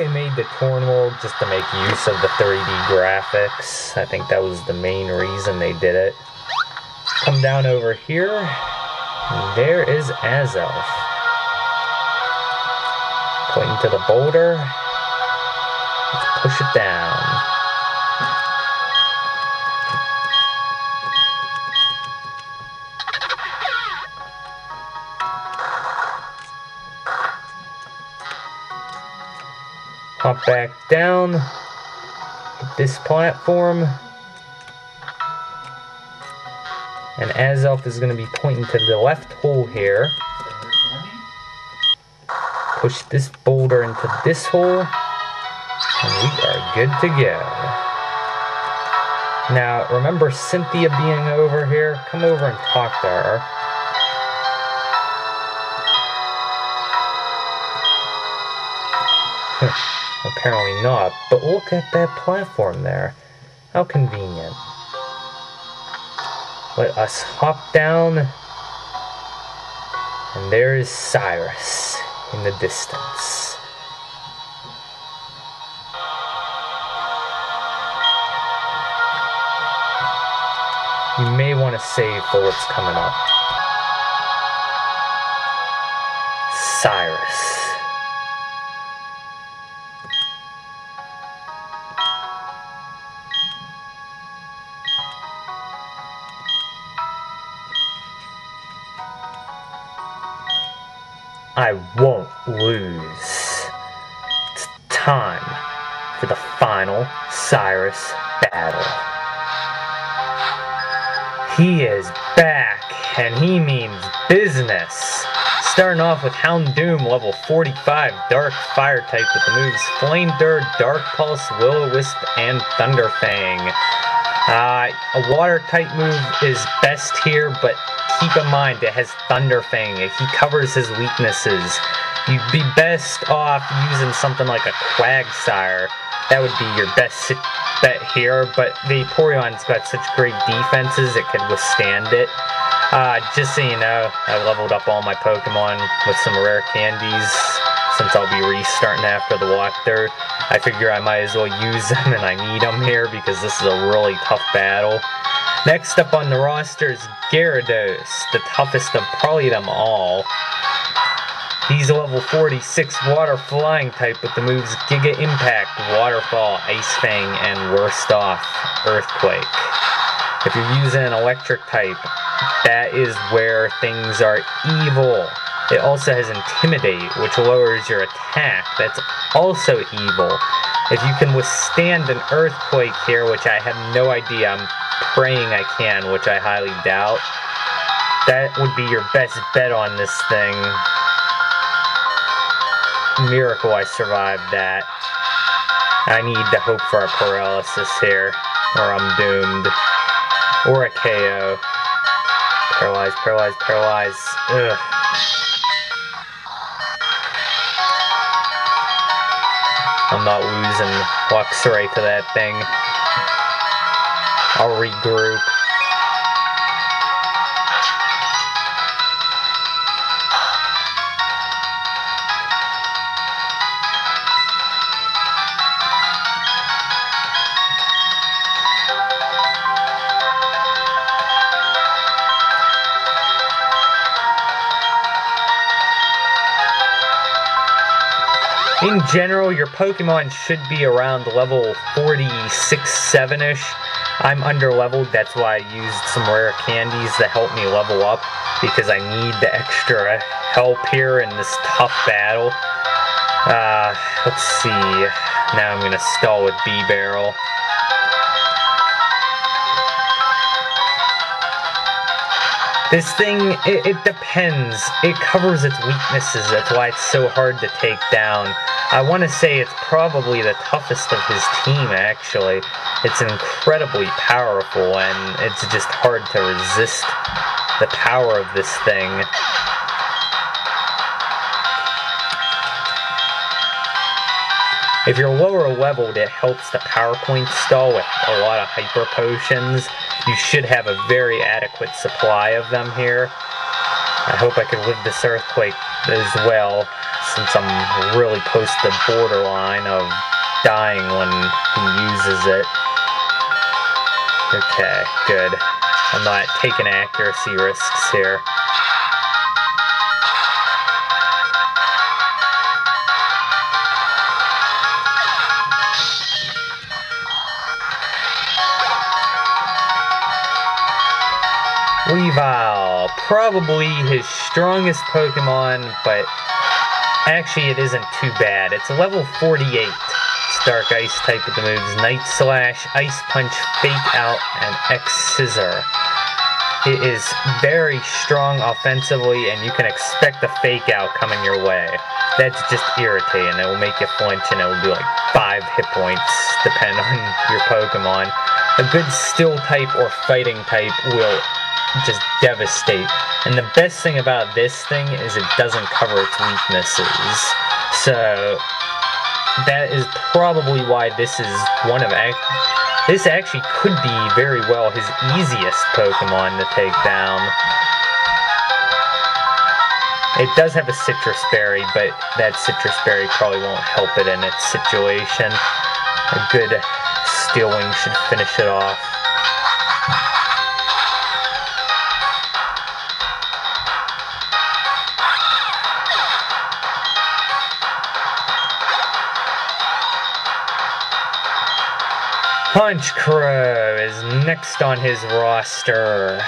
They made the Torn World just to make use of the 3D graphics. I think that was the main reason they did it. Come down over here. There is Azelf. Pointing to the boulder. Let's push it down. Hop back down. This platform. And Azelf is going to be pointing to the left hole here. Push this boulder into this hole. And we are good to go. Now, remember Cynthia being over here? Come over and talk to her. Apparently not, but look at that platform there. How convenient. Let us hop down. And there is Cyrus in the distance. You may want to save for what's coming up. Cyrus. I won't lose. It's time for the final Cyrus battle. He is back, and he means business. Starting off with Houndoom, level 45, Dark Fire type with the moves Flamethrower, Dark Pulse, Will-O-Wisp, and Thunderfang. Uh, a water type move is best here, but keep in mind it has Thunder Fang. He covers his weaknesses. You'd be best off using something like a Quagsire. That would be your best bet here, but the Vaporeon's got such great defenses it could withstand it. Uh, just so you know, I leveled up all my Pokemon with some rare candies since I'll be restarting after the walkthrough. I figure I might as well use them and I need them here because this is a really tough battle. Next up on the roster is Gyarados, the toughest of probably them all. He's a level 46 water flying type with the moves Giga Impact, Waterfall, Ice Fang, and worst off, Earthquake. If you're using an electric type, that is where things are evil. It also has Intimidate, which lowers your attack. That's also evil. If you can withstand an Earthquake here, which I have no idea, I'm praying I can, which I highly doubt, that would be your best bet on this thing. Miracle I survived that. I need to hope for a paralysis here, or I'm doomed. Or a KO. Paralyze, paralyze, paralyze. Ugh. I'm not losing Luxray to that thing. I'll regroup. In general, your Pokemon should be around level 46, 7-ish. I'm under leveled, that's why I used some rare candies to help me level up, because I need the extra help here in this tough battle. Uh, let's see. Now I'm gonna stall with Bibarel. This thing, it, it, depends. It covers its weaknesses. That's why it's so hard to take down. I want to say it's probably the toughest of his team, actually. It's incredibly powerful, and it's just hard to resist the power of this thing. If you're lower leveled, it helps the PowerPoint stall with a lot of Hyper Potions. You should have a very adequate supply of them here. I hope I can live this earthquake as well, since I'm really close to the borderline of dying when he uses it. Okay, good. I'm not taking accuracy risks here. Weavile, probably his strongest Pokemon, but actually it isn't too bad. It's a level 48. Dark Ice type with the moves Night Slash, Ice Punch, Fake Out, and X Scissor. It is very strong offensively, and you can expect a Fake Out coming your way. That's just irritating. It will make you flinch, and it will do like 5 hit points, depending on your Pokemon. A good Steel type or Fighting type will just devastate. And the best thing about this thing is it doesn't cover its weaknesses. So that is probably why this is one of this actually could be very well his easiest Pokemon to take down. It does have a Sitrus Berry, but that Sitrus Berry probably won't help it in its situation. A good Steel Wing should finish it off. Honchkrow is next on his roster.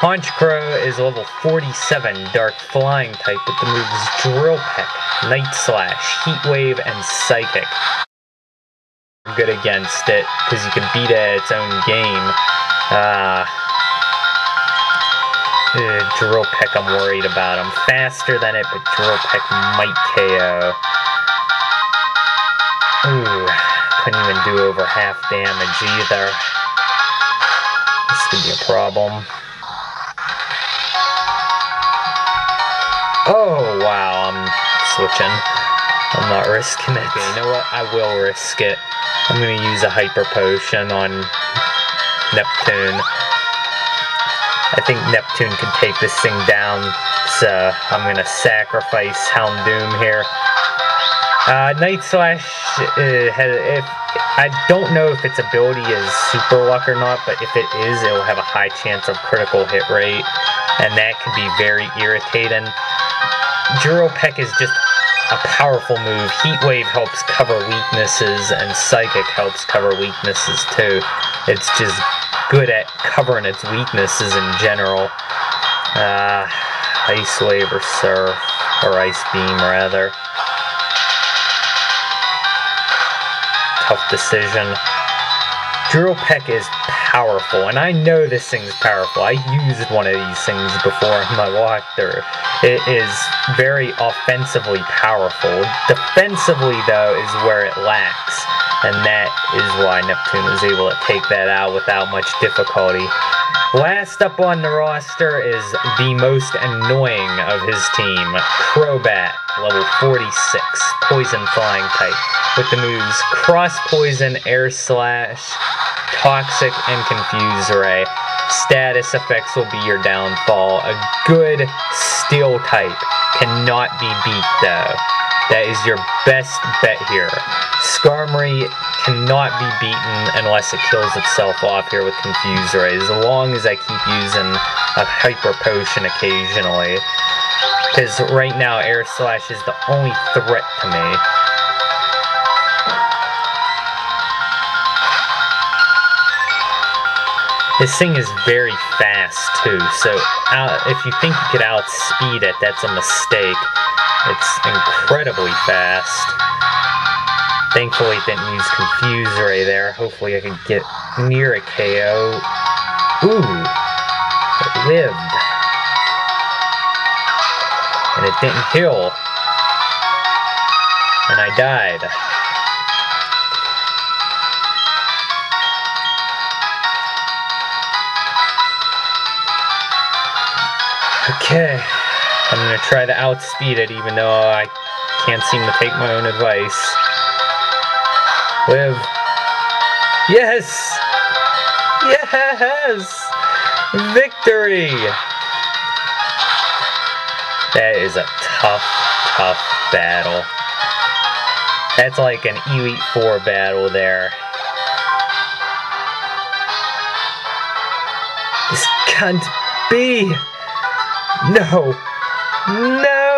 Honchkrow is level 47 Dark Flying type with the moves Drill Peck, Night Slash, Heat Wave, and Psychic. Good against it because you can beat it at its own game. Uh, uh, Drill Peck, I'm worried about. I'm faster than it, but Drill Peck might KO. Ooh couldn't even do over half damage either. This could be a problem. Oh, wow, I'm switching. I'm not risking it. Okay, you know what? I will risk it. I'm going to use a Hyper Potion on Neptune. I think Neptune can take this thing down, so I'm going to sacrifice Houndoom here. Uh, Night Slash, uh, has, if, I don't know if its ability is super luck or not, but if it is, it will have a high chance of critical hit rate, and that can be very irritating. Drill Peck is just a powerful move. Heat Wave helps cover weaknesses, and Psychic helps cover weaknesses too. It's just good at covering its weaknesses in general. Uh, Ice Wave or Surf, or Ice Beam rather. tough decision. Drill Peck is powerful, and I know this thing's powerful. I used one of these things before in my walkthrough. It is very offensively powerful. Defensively, though, is where it lacks, and that is why Neptune was able to take that out without much difficulty. Last up on the roster is the most annoying of his team, Crobat, level 46, Poison Flying type, with the moves Cross Poison, Air Slash, Toxic, and Confuse Ray. Status effects will be your downfall. A good Steel type cannot be beat though. That is your best bet here. Skarmory cannot be beaten unless it kills itself off here with Confuse Ray, as long as I keep using a Hyper Potion occasionally. Because right now, Air Slash is the only threat to me. This thing is very fast too, so out, if you think you could outspeed it, that's a mistake. It's incredibly fast. Thankfully it didn't use Confuse Ray there. Hopefully I can get near a KO. Ooh! It lived. And it didn't heal. And I died. Okay. I'm gonna try to outspeed it even though I can't seem to take my own advice. Live. Yes! Yes! Victory! That is a tough, tough battle. That's like an Elite Four battle there. This can't be! No! No!